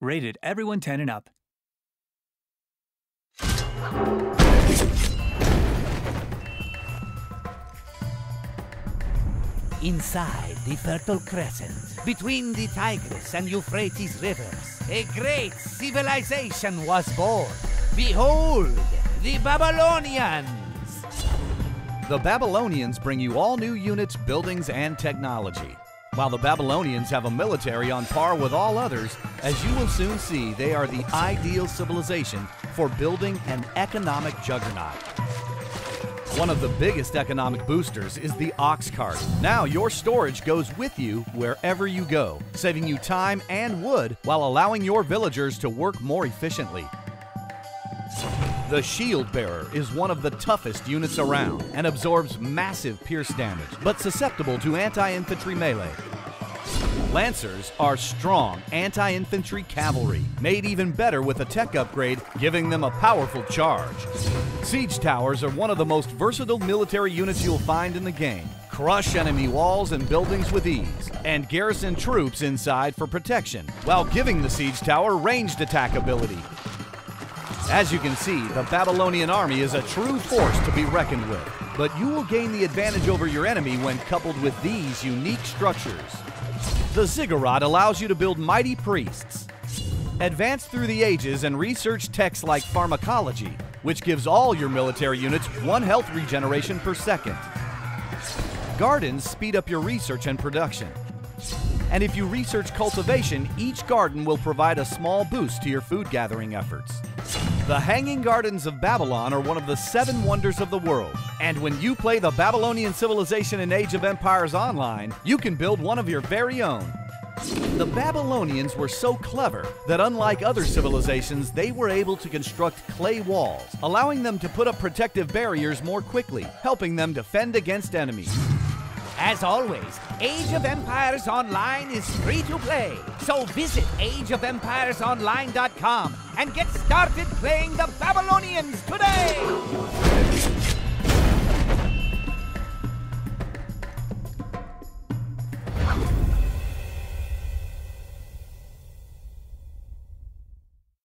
Rated everyone 10 and up. Inside the Fertile Crescent, between the Tigris and Euphrates rivers, a great civilization was born. Behold, the Babylonians! The Babylonians bring you all new units, buildings, and technology. While the Babylonians have a military on par with all others, as you will soon see, they are the ideal civilization for building an economic juggernaut. One of the biggest economic boosters is the ox cart. Now your storage goes with you wherever you go, saving you time and wood while allowing your villagers to work more efficiently. The Shield Bearer is one of the toughest units around and absorbs massive pierce damage, but susceptible to anti-infantry melee. Lancers are strong anti-infantry cavalry, made even better with a tech upgrade, giving them a powerful charge. Siege towers are one of the most versatile military units you'll find in the game. Crush enemy walls and buildings with ease, and garrison troops inside for protection, while giving the siege tower ranged attack ability. As you can see, the Babylonian army is a true force to be reckoned with, but you will gain the advantage over your enemy when coupled with these unique structures. The Ziggurat allows you to build mighty priests. Advance through the ages and research texts like pharmacology, which gives all your military units one health regeneration per second. Gardens speed up your research and production. And if you research cultivation, each garden will provide a small boost to your food gathering efforts. The Hanging Gardens of Babylon are one of the seven wonders of the world. And when you play the Babylonian civilization in Age of Empires Online, you can build one of your very own. The Babylonians were so clever that unlike other civilizations, they were able to construct clay walls, allowing them to put up protective barriers more quickly, helping them defend against enemies. As always, Age of Empires Online is free to play. So visit ageofempiresonline.com and get started playing the Babylonians today!